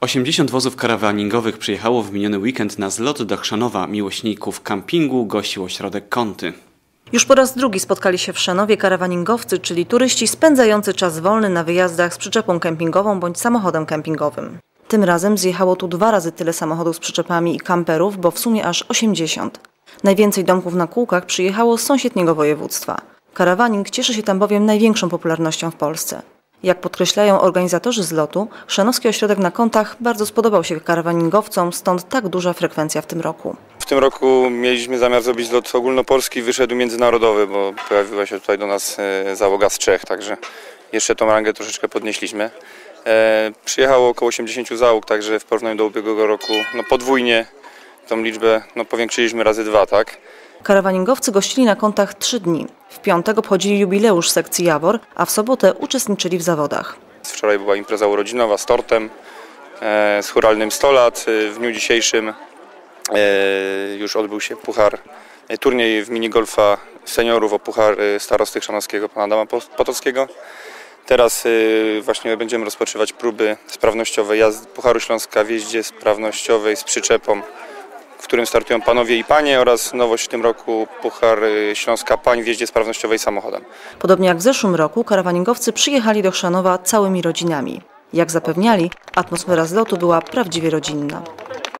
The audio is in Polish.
80 wozów karawaningowych przyjechało w miniony weekend na zlot do Chrzanowa. Miłośników kampingu gościł ośrodek Kąty. Już po raz drugi spotkali się w Szanowie karawaningowcy, czyli turyści spędzający czas wolny na wyjazdach z przyczepą kempingową bądź samochodem kempingowym. Tym razem zjechało tu dwa razy tyle samochodów z przyczepami i kamperów, bo w sumie aż 80. Najwięcej domków na kółkach przyjechało z sąsiedniego województwa. Karawaning cieszy się tam bowiem największą popularnością w Polsce. Jak podkreślają organizatorzy zlotu, Szanowski Ośrodek na Kątach bardzo spodobał się karawaningowcom, stąd tak duża frekwencja w tym roku. W tym roku mieliśmy zamiar zrobić lot ogólnopolski, wyszedł międzynarodowy, bo pojawiła się tutaj do nas e, załoga z Czech, także jeszcze tą rangę troszeczkę podnieśliśmy. E, przyjechało około 80 załóg, także w porównaniu do ubiegłego roku no podwójnie tą liczbę no powiększyliśmy razy dwa, tak? Karawaningowcy gościli na Kątach trzy dni. W piątek obchodzili jubileusz sekcji Jawor, a w sobotę uczestniczyli w zawodach. Wczoraj była impreza urodzinowa z tortem, e, z churalnym 100 lat. E, W dniu dzisiejszym e, już odbył się puchar, e, turniej w minigolfa seniorów o puchar e, starosty chrzanowskiego pana Adama Po- Potockiego. Teraz e, właśnie będziemy rozpoczywać próby sprawnościowe jazdy Pucharu Śląska w jeździe sprawnościowej z przyczepą, którym startują panowie i panie oraz nowość w tym roku Puchar Śląska Pań w jeździe sprawnościowej samochodem. Podobnie jak w zeszłym roku, karawaningowcy przyjechali do Chrzanowa całymi rodzinami. Jak zapewniali, atmosfera zlotu była prawdziwie rodzinna.